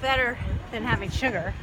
better than having sugar.